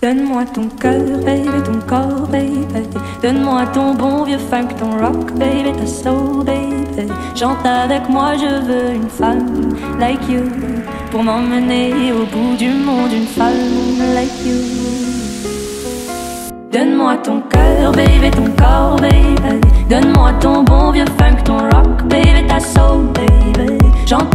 Donne-moi ton cœur, baby, ton corps, baby. Donne-moi ton bon vieux funk, ton rock, baby, ta soul, baby. Chante avec moi, je veux une femme like you. Pour m'emmener au bout du monde, une femme like you. Donne-moi ton cœur, baby, ton corps, baby. Donne-moi ton bon vieux funk, ton rock, baby, ta soul, baby.